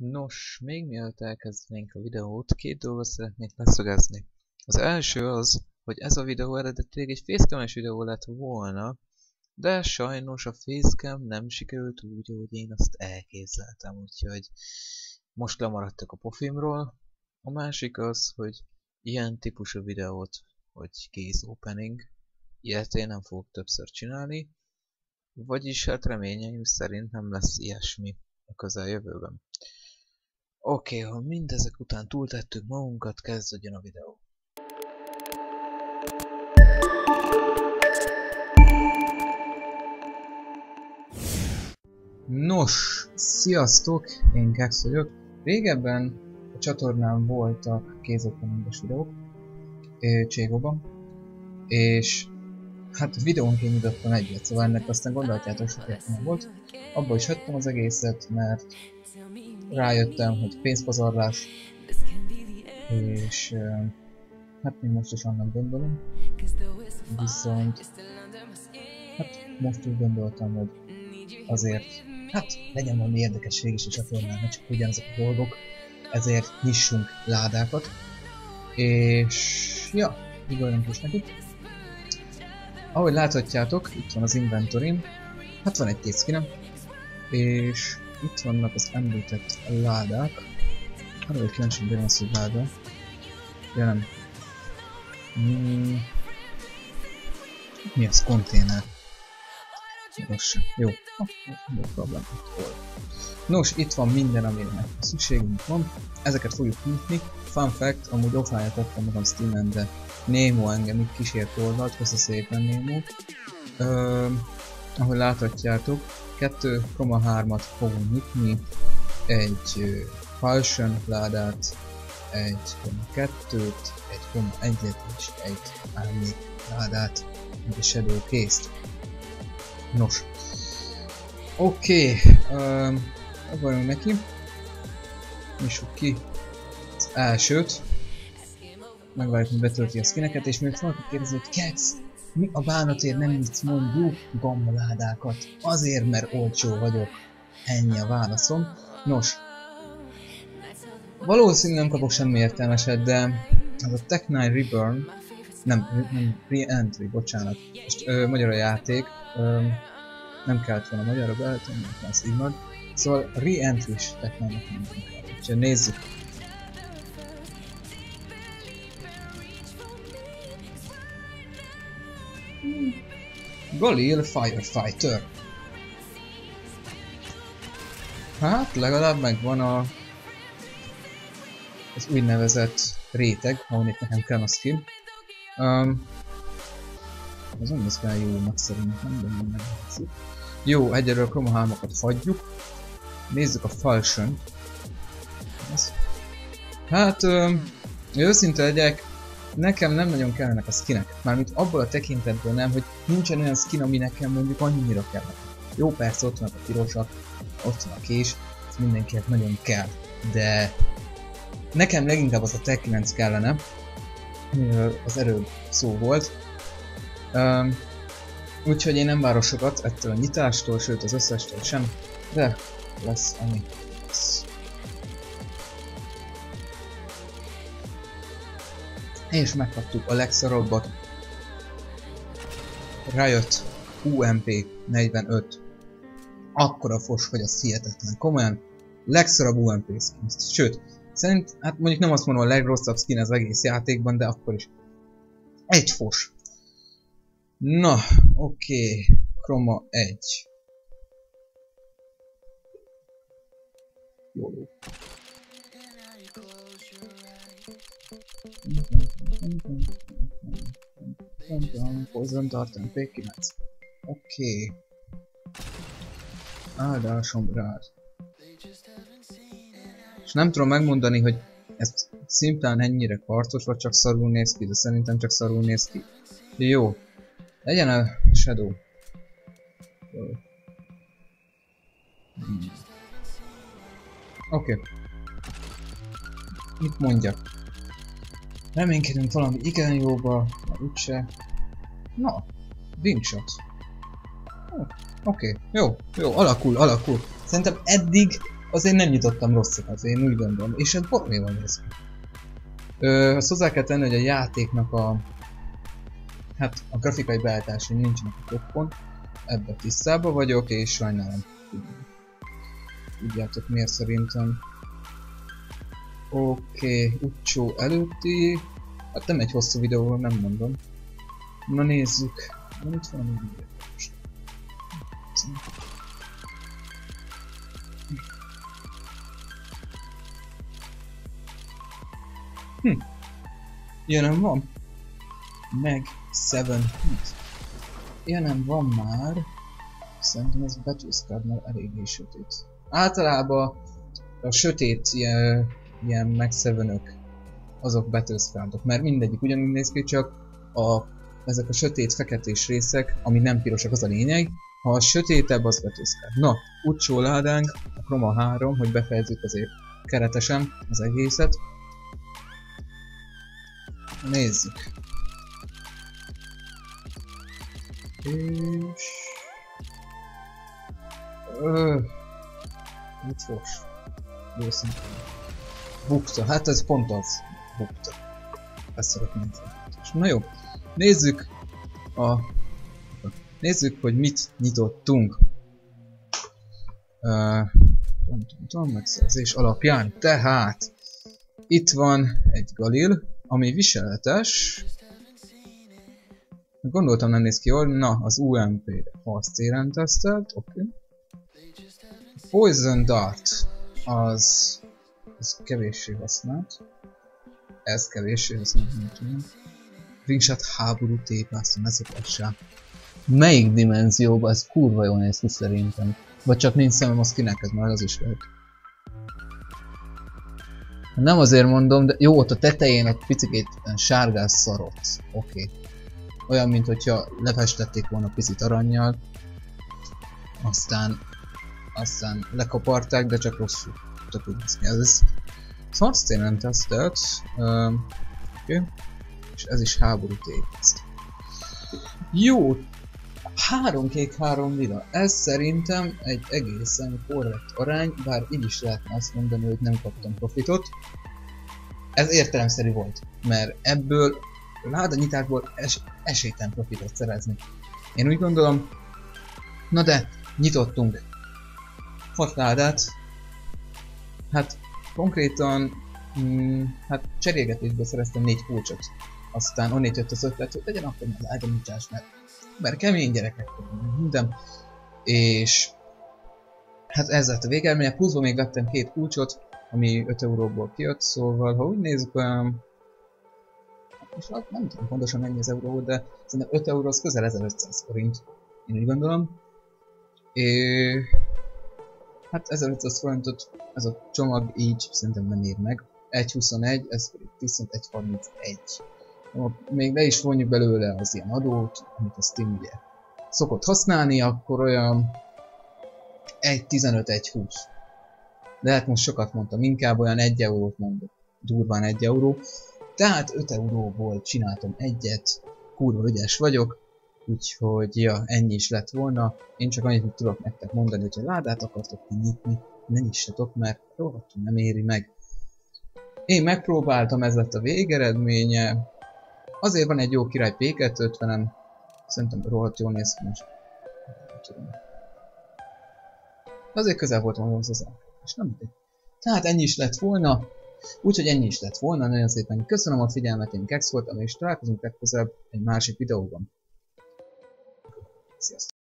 Nos, még mielőtt elkezdenénk a videót, két dolgot szeretnék leszögezni. Az első az, hogy ez a videó eredetileg egy facecam videó lett volna, de sajnos a facecam nem sikerült úgy, ahogy én azt elképzeltem, úgyhogy most lemaradtak a pofimról. A másik az, hogy ilyen típusú videót, hogy case opening, ilyet én nem fogok többször csinálni, vagyis hát reményeim szerint nem lesz ilyesmi a közeljövőben. Oké, okay, ha mindezek után túltettük magunkat, kezdődjön a videó. Nos, sziasztok, én Kex vagyok. Régebben a csatornán voltak kézopeninges videók, Cségóban, és hát videónként mutattam egyet, szóval ennek aztán gondoljátok sok értelme volt. Abba is hagytam az egészet, mert rájöttem, hogy pénzpazarlás, és hát még most is annak gondolom, viszont hát most úgy gondoltam, hogy azért, hát legyen valami érdekesség is a csatornán, ne csak ugyanazok a dolgok, ezért nyissunk ládákat, és ja, ugorjunk is nekik. Ahogy láthatjátok, itt van az inventorim, hát van egy kész skinem, és itt vannak az említett ládák. Arra egy kíváncsi hogy az, hogy láda. Ja nem. Hmm. Mi az? Konténer. Most Jó. Jó problém. Nos, itt van minden, amire szükségünk van. Ezeket fogjuk nyitni. Fun fact, amúgy offline tettem magam Steam-en, de Nemo engem itt kísért oldalt, köszi szépen Nemo. Ö, ahogy láthatjátok, 2,3-at fogunk nyitni, egy Falsion ládát, egy 2-t, egy 1-et és egy árnyék ládát, egy Shadow Case-t. Nos, oké, okay, uh, neki. Nyissuk ki az elsőt. Megvárjuk, hogy betölti a skineket, és még valaki kérdezi, hogy Kex, mi a bánatért nem nyitsz mondjuk gombaládákat? Azért, mert olcsó vagyok. Ennyi a válaszom. Nos, valószínűleg nem kapok semmi értelmeset, de az a Tech 9 Reburn, nem, nem, Re-Entry, bocsánat. Most ö, magyar a játék, ö, nem kellett volna magyarra mert az így van. Szóval Re-Entry-s Tech 9-nek nem kell. Úgyhogy nézzük. Galil Firefighter. Hát, legalább megvan a az úgynevezett réteg, ahol itt nekem kell a skill. Um, az nem lesz kell jónak szerintem, de nem meglátszik. Jó, egyelőre a 3 hagyjuk. Nézzük a Falsion. Hát, um, őszinte legyek, nekem nem nagyon kellenek a skinek. Mármint abból a tekintetből nem, hogy nincsen olyan skin, ami nekem mondjuk annyira kell. Jó, persze ott van a pirosak, ott van a kés, ez mindenkinek nagyon kell. De nekem leginkább az a Tech 9 kellene, az erő szó volt. Úgyhogy én nem várok sokat ettől a nyitástól, sőt az összestől sem, de lesz ami És megkaptuk a legszarabbat. Riot UMP 45. Akkora fos, hogy az hihetetlen. Komolyan, legszarabb UMP skin. Sőt, szerint, hát mondjuk nem azt mondom a legrosszabb skin az egész játékban, de akkor is. Egy fos. Na, oké. Okay. Chroma 1. Jó. Hozzon tartani, P9. Oké. Áldásom rád. És nem tudom megmondani, hogy ez szimplán ennyire kartos, vagy csak szarul néz ki, de szerintem csak szarul néz ki. Jó. Legyen a Shadow. Hmm. Oké. Okay. Mit mondjak? Reménykedünk valami igen jóba, már úgyse. Na, wingshot. Oké, okay. jó, jó, alakul, alakul. Szerintem eddig azért nem nyitottam rosszat, azért én úgy gondolom. És ez baromi van ez. Ö, azt hozzá kell tenni, hogy a játéknak a... Hát a grafikai beállításai nincsenek a toppon. Ebben tisztában vagyok, és sajnálom. Tudjátok miért szerintem. Oké, okay, utcsó előtti. Hát nem egy hosszú videó, nem mondom. Na nézzük. Na itt van egy videó. Hm. Ja nem van. Meg 7 hit. Nem van már. Szerintem ez Battlescard már eléggé sötét. Általában a sötét ilyen, ilyen meg 7 azok Battlescardok, mert mindegyik ugyanúgy néz ki, csak a, ezek a sötét feketés részek, ami nem pirosak, az a lényeg, ha a sötétebb, az Battlescard. Na, utcsó ládánk, a Chroma 3, hogy befejezzük azért keretesen az egészet. Nézzük. És... Öh. Mit fos? Őszintén. Bukta. Hát ez pont az. Bukta. Ezt szeretném Na jó. Nézzük a... Nézzük, hogy mit nyitottunk. Uh, megszerzés alapján. Tehát itt van egy Galil, ami viseletes. Gondoltam nem néz ki jól, na az UMP harctéren tesztelt, oké. Okay. Poison Dart, az, az kevéssé használt. Ez kevéssé használt, nem tudom. Ringshot háború tépászom, ezek sem. Melyik dimenzióban ez kurva jól néz ki szerintem. Vagy csak nincs szemem, az kinek ez már az is lehet. Nem azért mondom, de jó, ott a tetején egy picit sárgás szarot. Oké. Okay. Olyan, mint hogyha lefestették volna picit aranyjal. Aztán aztán lekaparták, de csak rosszul. Úgy néz ki. Ez, ez harctéren tesztelt. Uh, okay. És ez is háború tépeszt. Jó, három kék, három lila. Ez szerintem egy egészen korrekt arány, bár így is lehetne azt mondani, hogy nem kaptam profitot. Ez értelemszerű volt, mert ebből láda nyitásból es esélytelen profitot szerezni. Én úgy gondolom, na de nyitottunk hat ládát. Hát konkrétan mm, hát cserélgetésből szereztem négy kulcsot. Aztán onnét jött az ötlet, hogy legyen akkor már lágyamítás, mert, mert kemény gyerekek minden. És hát ez lett a végelménye, pluszban még vettem két kulcsot, ami 5 euróból kijött, szóval ha úgy nézzük olyan... És nem tudom pontosan mennyi az euró, de szerintem 5 euró az közel 1500 forint. Én úgy gondolom. És Hát 1500 forintot ez a csomag így szerintem nem ér meg. 1.21, ez pedig viszont 1.31. Még le is vonjuk belőle az ilyen adót, amit a Steam ugye szokott használni, akkor olyan 1.15-1.20. De hát most sokat mondtam, inkább olyan 1 eurót mondok. Durván 1 euró. Tehát 5 euróból csináltam egyet, kurva ügyes vagyok, Úgyhogy, ja, ennyi is lett volna. Én csak annyit tudok nektek mondani, hogy ha ládát akartok nyitni, ne nyissatok, mert rohadtul nem éri meg. Én megpróbáltam, ez lett a végeredménye. Azért van egy jó király P250-en. Szerintem rohadt jól néz ki most. Azért közel voltam ahhoz az és nem mindegy. Tehát ennyi is lett volna. Úgyhogy ennyi is lett volna, nagyon szépen köszönöm a figyelmet, én Kex voltam, és találkozunk legközelebb egy másik videóban. Sziasztok!